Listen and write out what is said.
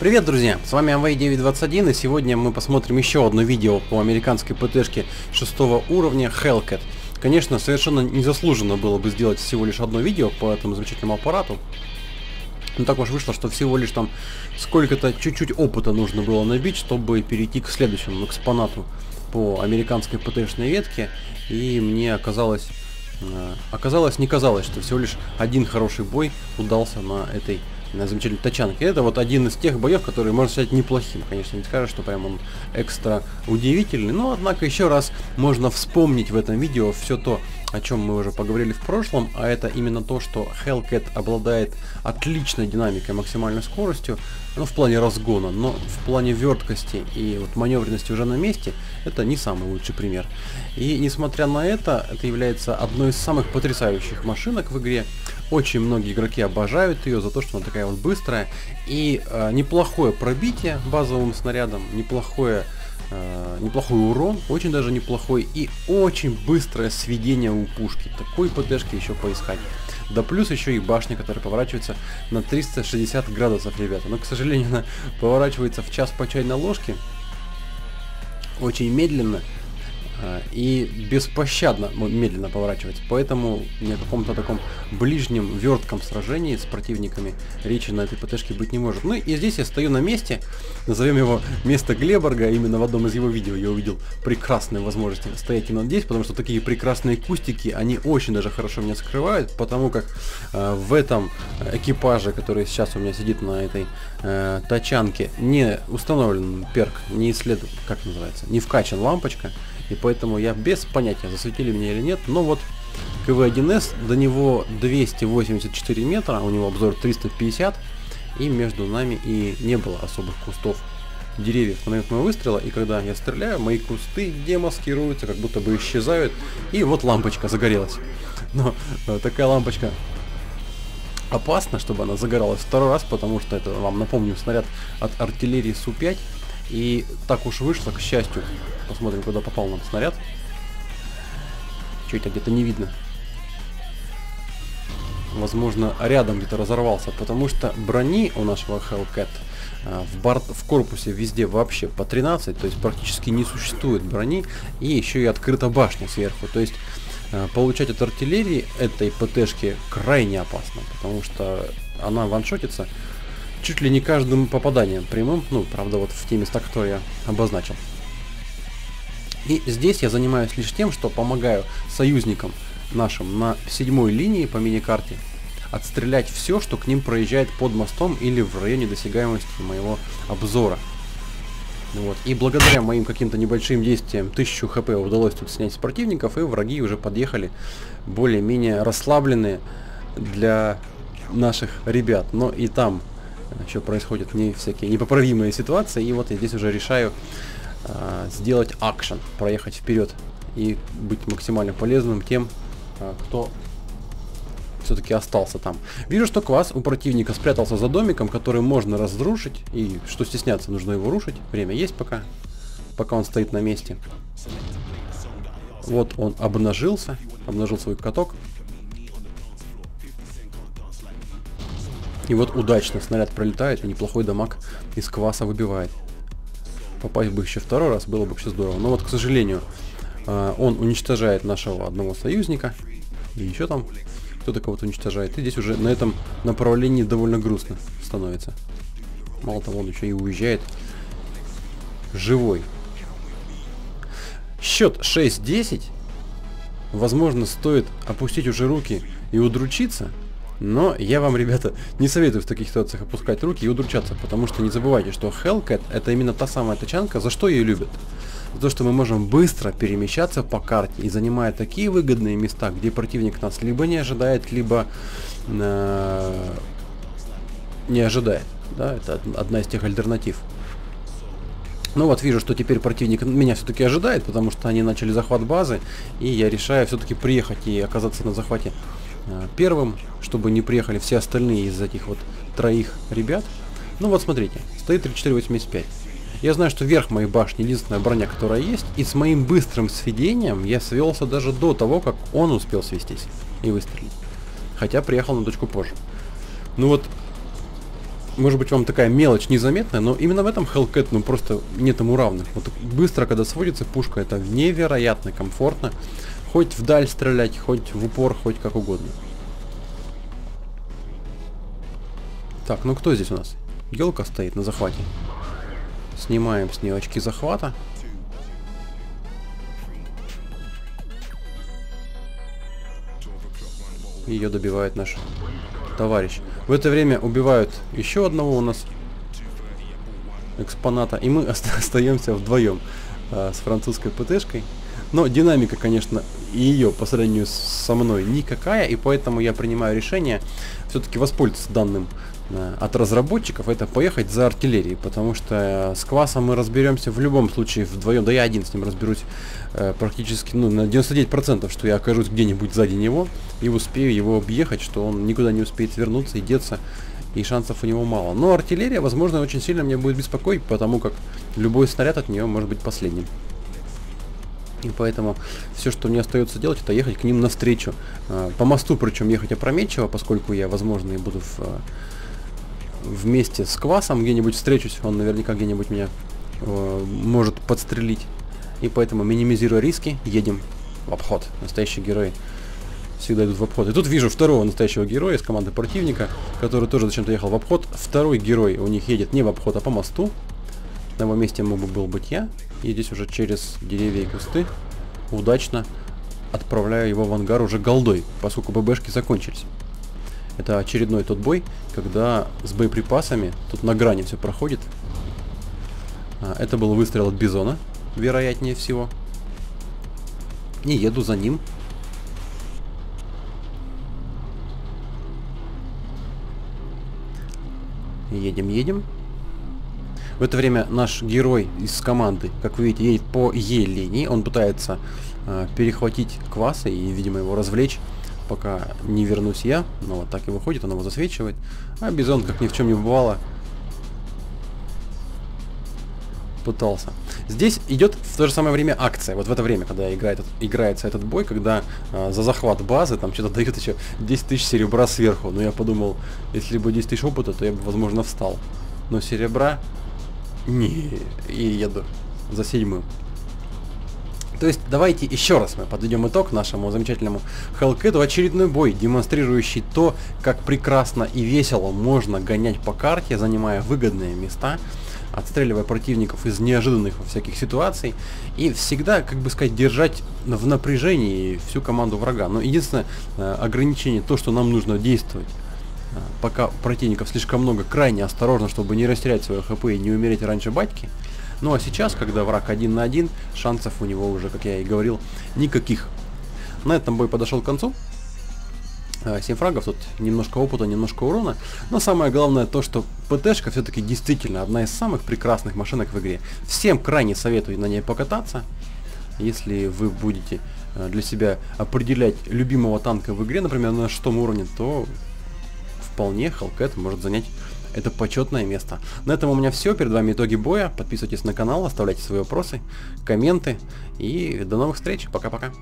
Привет, друзья! С вами Amway921 и сегодня мы посмотрим еще одно видео по американской ПТшке шестого уровня Hellcat. Конечно, совершенно незаслуженно было бы сделать всего лишь одно видео по этому замечательному аппарату. Но так уж вышло, что всего лишь там сколько-то чуть-чуть опыта нужно было набить, чтобы перейти к следующему экспонату по американской ПТшной ветке. И мне оказалось, э, оказалось, не казалось, что всего лишь один хороший бой удался на этой на замечательной тачанке. Это вот один из тех боев, которые можно считать неплохим. Конечно, не скажешь, что прям он экстра удивительный, но однако еще раз можно вспомнить в этом видео все то, о чем мы уже поговорили в прошлом, а это именно то, что Hellcat обладает отличной динамикой, максимальной скоростью, ну, в плане разгона, но в плане верткости и вот маневренности уже на месте, это не самый лучший пример. И несмотря на это, это является одной из самых потрясающих машинок в игре. Очень многие игроки обожают ее за то, что она такая вот быстрая. И э, неплохое пробитие базовым снарядом, неплохое э, неплохой урон, очень даже неплохой и очень быстрое сведение у пушки. Такой ПТшки еще поискать. Да плюс еще и башня, которая поворачивается на 360 градусов, ребята. Но, к сожалению, она поворачивается в час по чайной ложке. Очень медленно. А, и беспощадно медленно поворачивается. Поэтому ни о каком-то таком ближнем, вертком сражении с противниками речи на этой ПТшке быть не может. Ну и здесь я стою на месте, назовем его место Глеборга, именно в одном из его видео я увидел прекрасные возможности стоять именно здесь, потому что такие прекрасные кустики, они очень даже хорошо меня скрывают, потому как э, в этом экипаже, который сейчас у меня сидит на этой э, тачанке, не установлен перк, не исследован, как называется, не вкачан лампочка, и поэтому я без понятия, засветили меня или нет. Но вот КВ-1С, до него 284 метра, у него обзор 350. И между нами и не было особых кустов деревьев на момент моего выстрела. И когда я стреляю, мои кусты демаскируются, как будто бы исчезают. И вот лампочка загорелась. Но э, такая лампочка опасна, чтобы она загоралась второй раз, потому что это, вам напомню, снаряд от артиллерии Су-5. И так уж вышло, к счастью, Посмотрим, куда попал нам снаряд. Что это где-то не видно. Возможно, рядом где-то разорвался, потому что брони у нашего Hellcat а, в, борт, в корпусе везде вообще по 13, то есть практически не существует брони, и еще и открыта башня сверху. То есть а, получать от артиллерии этой ПТшки крайне опасно, потому что она ваншотится чуть ли не каждым попаданием прямым, ну, правда, вот в те места, которые я обозначил. И здесь я занимаюсь лишь тем, что помогаю союзникам нашим на седьмой линии по мини-карте отстрелять все, что к ним проезжает под мостом или в районе досягаемости моего обзора. Вот. И благодаря моим каким-то небольшим действиям 1000 хп удалось тут снять с противников, и враги уже подъехали более-менее расслабленные для наших ребят. Но и там еще происходят не всякие непоправимые ситуации, и вот я здесь уже решаю э, сделать акшен, проехать вперед и быть максимально полезным тем, э, кто все-таки остался там. Вижу, что квас у противника спрятался за домиком, который можно разрушить. И что стесняться, нужно его рушить. Время есть пока, пока он стоит на месте. Вот он обнажился, обнажил свой каток. И вот удачно снаряд пролетает и неплохой дамаг из кваса выбивает попасть бы еще второй раз, было бы вообще здорово. Но вот, к сожалению, а, он уничтожает нашего одного союзника. И еще там кто-то кого-то уничтожает. И здесь уже на этом направлении довольно грустно становится. Мало того, он еще и уезжает живой. Счет 6-10. Возможно, стоит опустить уже руки и удручиться. Но я вам, ребята, не советую в таких ситуациях опускать руки и удручаться, потому что не забывайте, что Hellcat это именно та самая тачанка, за что ее любят. За то, что мы можем быстро перемещаться по карте и занимая такие выгодные места, где противник нас либо не ожидает, либо э, не ожидает. Да, это одна из тех альтернатив. Ну вот вижу, что теперь противник меня все-таки ожидает, потому что они начали захват базы, и я решаю все-таки приехать и оказаться на захвате первым, чтобы не приехали все остальные из этих вот троих ребят. Ну вот смотрите, стоит 3485. Я знаю, что верх моей башни единственная броня, которая есть, и с моим быстрым сведением я свелся даже до того, как он успел свестись и выстрелить. Хотя приехал на точку позже. Ну вот, может быть, вам такая мелочь незаметная, но именно в этом Hellcat, ну, просто нет ему равных. Вот быстро, когда сводится пушка, это невероятно комфортно. Хоть вдаль стрелять, хоть в упор, хоть как угодно. Так, ну кто здесь у нас? Елка стоит на захвате. Снимаем с нее очки захвата. Ее добивает наш товарищ. В это время убивают еще одного у нас экспоната, и мы остаемся вдвоем э, с французской ПТшкой. Но динамика, конечно, ее по сравнению со мной никакая, и поэтому я принимаю решение все-таки воспользоваться данным э, от разработчиков, это поехать за артиллерией, потому что с квасом мы разберемся в любом случае вдвоем, да я один с ним разберусь э, практически ну, на 99%, что я окажусь где-нибудь сзади него и успею его объехать, что он никуда не успеет вернуться и деться, и шансов у него мало. Но артиллерия, возможно, очень сильно меня будет беспокоить, потому как любой снаряд от нее может быть последним. И поэтому все, что мне остается делать, это ехать к ним навстречу. А, по мосту, причем ехать опрометчиво, поскольку я, возможно, и буду в, а, вместе с Квасом где-нибудь встречусь. Он наверняка где-нибудь меня а, может подстрелить. И поэтому, минимизируя риски, едем в обход. Настоящие герои всегда идут в обход. И тут вижу второго настоящего героя из команды противника, который тоже зачем-то ехал в обход. Второй герой у них едет не в обход, а по мосту. На его месте мог бы был быть я. И здесь уже через деревья и кусты удачно отправляю его в ангар уже голдой, поскольку ББшки закончились. Это очередной тот бой, когда с боеприпасами, тут на грани все проходит. А, это был выстрел от Бизона, вероятнее всего. И еду за ним. Едем, едем. В это время наш герой из команды, как вы видите, едет по Е-линии. Он пытается э, перехватить кваса и, видимо, его развлечь, пока не вернусь я. Но вот так и выходит, он его засвечивает. А Бизон, как ни в чем не бывало, пытался. Здесь идет в то же самое время акция. Вот в это время, когда играет, играется этот бой, когда э, за захват базы там что-то дают еще 10 тысяч серебра сверху. Но я подумал, если бы 10 тысяч опыта, то я бы, возможно, встал. Но серебра не, и еду за седьмым. То есть давайте еще раз мы подведем итог нашему замечательному Hellcat. Очередной бой, демонстрирующий то, как прекрасно и весело можно гонять по карте, занимая выгодные места, отстреливая противников из неожиданных всяких ситуаций. И всегда, как бы сказать, держать в напряжении всю команду врага. Но единственное э, ограничение, то, что нам нужно действовать пока противников слишком много, крайне осторожно, чтобы не растерять свое хп и не умереть раньше батьки. Ну а сейчас, когда враг один на один, шансов у него уже, как я и говорил, никаких. На этом бой подошел к концу. 7 фрагов, тут немножко опыта, немножко урона. Но самое главное то, что ПТшка все-таки действительно одна из самых прекрасных машинок в игре. Всем крайне советую на ней покататься. Если вы будете э, для себя определять любимого танка в игре, например, на шестом уровне, то вполне Hellcat может занять это почетное место. На этом у меня все. Перед вами итоги боя. Подписывайтесь на канал, оставляйте свои вопросы, комменты. И до новых встреч. Пока-пока.